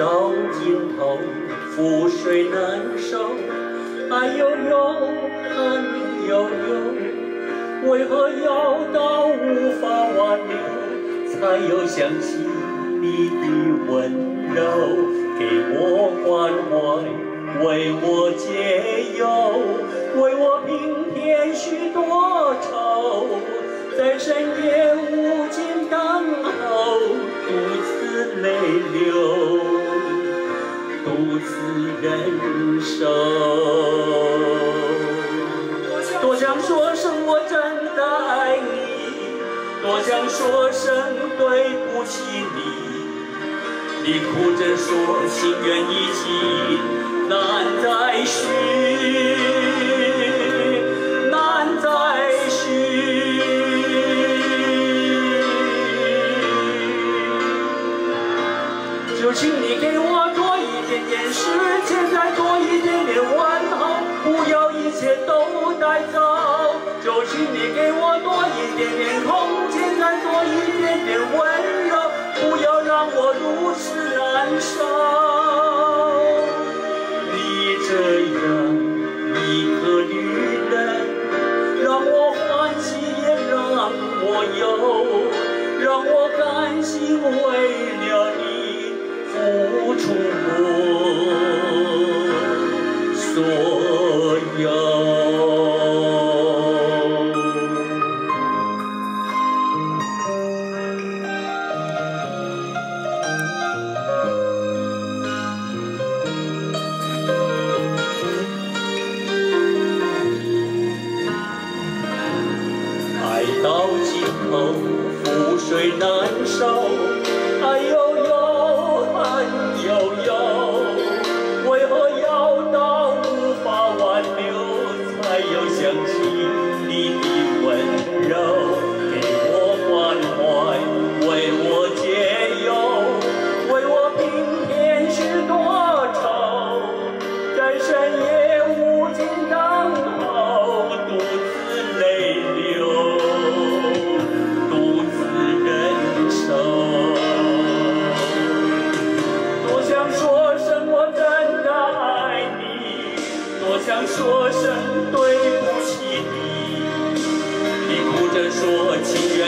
到尽头，覆水难收。爱悠悠，恨悠悠，为何要到无法挽留，才又想起你的温柔？给我关怀，为我解忧，为我平添独自忍受，多想说声我真的爱你，多想说声对不起你。你哭着说情缘已尽，难再续。走。就请你给我多一点点空间，再多一点点温柔，不要让我如此难受。你这样一个女人，让我欢喜也让我忧，让我甘心为了你。付出我所有。说起